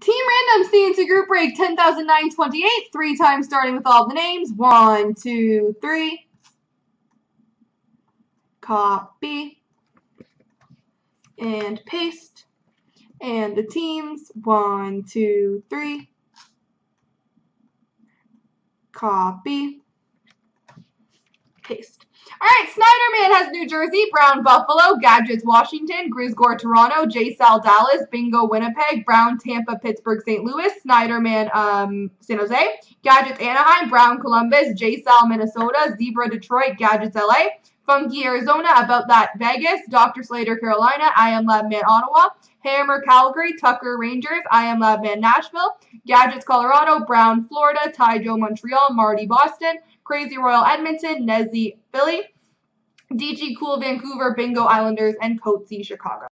Team Random CNC Group Break 10,928, three times starting with all the names. One, two, three. Copy. And paste. And the teams. One, two, three. Copy. Paste. All right, Snyderman has New Jersey, Brown Buffalo, Gadgets Washington, Grisgore Toronto, J Sal Dallas, Bingo Winnipeg, Brown Tampa, Pittsburgh St. Louis, Snyderman um, San Jose, Gadgets Anaheim, Brown Columbus, J Sal Minnesota, Zebra Detroit, Gadgets LA, Funky Arizona, About That Vegas, Dr. Slater Carolina, I Am Lab Man Ottawa, Hammer Calgary, Tucker Rangers, I Am Lab Man Nashville, Gadgets Colorado, Brown Florida, Ty Joe Montreal, Marty Boston, Crazy Royal Edmonton, Nezzy Philly, DG Cool Vancouver, Bingo Islanders, and Coatsy Chicago.